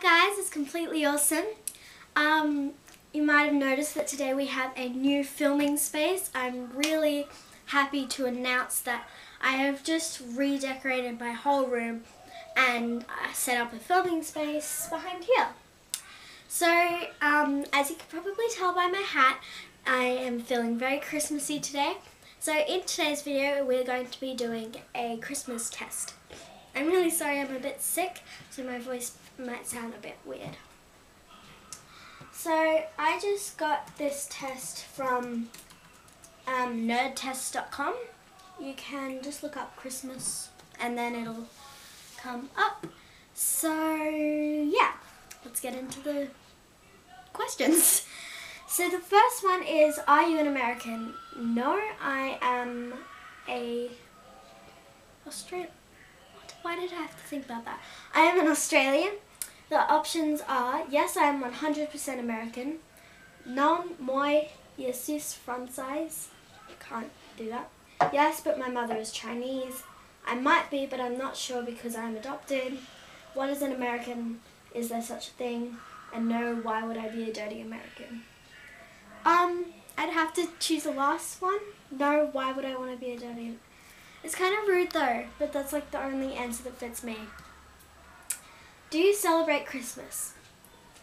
guys, it's completely awesome. Um, you might have noticed that today we have a new filming space. I'm really happy to announce that I have just redecorated my whole room and uh, set up a filming space behind here. So, um, as you can probably tell by my hat, I am feeling very Christmassy today. So in today's video, we're going to be doing a Christmas test. I'm really sorry I'm a bit sick, so my voice might sound a bit weird. So I just got this test from um, nerdtest.com. You can just look up Christmas and then it'll come up. So yeah, let's get into the questions. So the first one is, are you an American? No, I am a Australian. Why did I have to think about that? I am an Australian. The options are, yes, I am 100% American. Non moi Jesus francais, Can't do that. Yes, but my mother is Chinese. I might be, but I'm not sure because I'm adopted. What is an American? Is there such a thing? And no, why would I be a dirty American? Um, I'd have to choose the last one. No, why would I want to be a dirty it's kind of rude though, but that's like the only answer that fits me. Do you celebrate Christmas?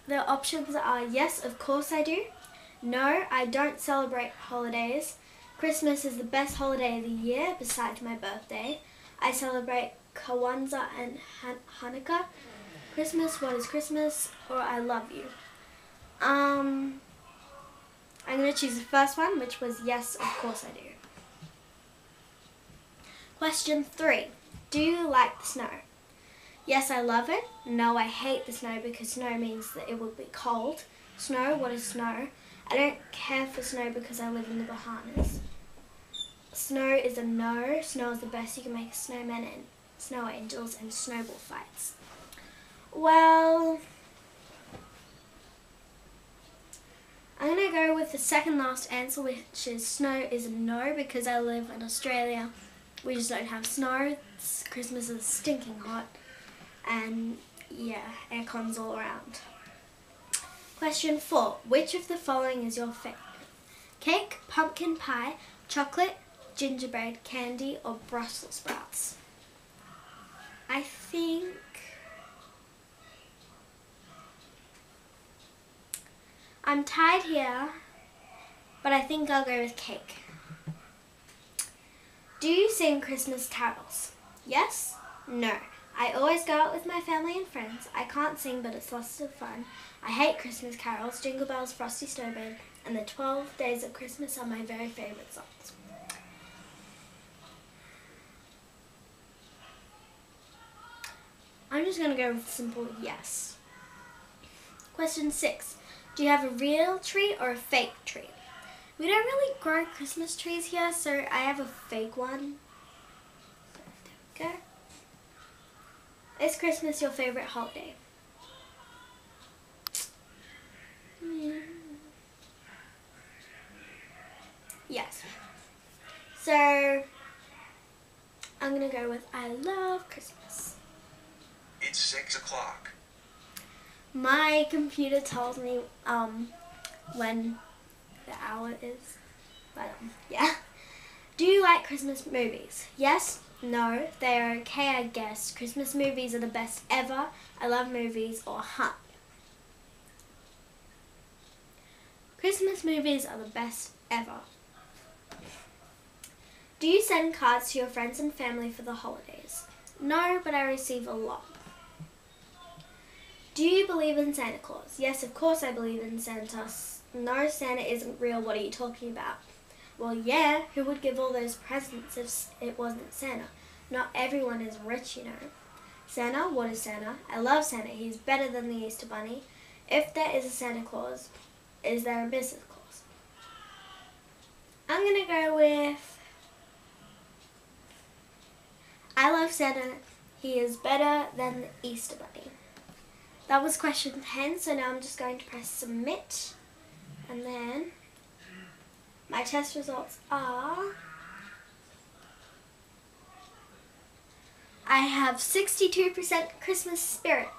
The options are yes, of course I do. No, I don't celebrate holidays. Christmas is the best holiday of the year besides my birthday. I celebrate Kwanzaa and Han Hanukkah. Christmas, what is Christmas? Or I love you. Um, I'm going to choose the first one, which was yes, of course I do. Question three. Do you like the snow? Yes, I love it. No, I hate the snow because snow means that it will be cold. Snow, what is snow? I don't care for snow because I live in the Bahamas. Snow is a no. Snow is the best. You can make snowmen and snow angels and snowball fights. Well, I'm going to go with the second last answer, which is snow is a no because I live in Australia we just don't have snow. Christmas is stinking hot. And yeah, aircon's all around. Question four. Which of the following is your favourite? Cake, pumpkin pie, chocolate, gingerbread, candy, or Brussels sprouts? I think... I'm tied here, but I think I'll go with cake. Do you sing Christmas carols? Yes? No. I always go out with my family and friends. I can't sing, but it's lots of fun. I hate Christmas carols, Jingle Bells, Frosty Snowman, and the 12 Days of Christmas are my very favourite songs. I'm just going to go with simple yes. Question 6. Do you have a real tree or a fake tree? We don't really grow Christmas trees here, so I have a fake one. There we go. Is Christmas your favourite holiday? Mm. Yes. So, I'm going to go with I love Christmas. It's 6 o'clock. My computer tells me um, when the hour is. But um, yeah. Do you like Christmas movies? Yes? No? They are okay, I guess. Christmas movies are the best ever. I love movies or huh. Christmas movies are the best ever. Do you send cards to your friends and family for the holidays? No, but I receive a lot. Do you believe in Santa Claus? Yes, of course I believe in Santa no, Santa isn't real, what are you talking about? Well, yeah, who would give all those presents if it wasn't Santa? Not everyone is rich, you know. Santa? What is Santa? I love Santa. He's better than the Easter Bunny. If there is a Santa Claus, is there a Mrs. Claus? I'm going to go with... I love Santa. He is better than the Easter Bunny. That was question 10, so now I'm just going to press submit. And then my test results are I have 62% Christmas spirit.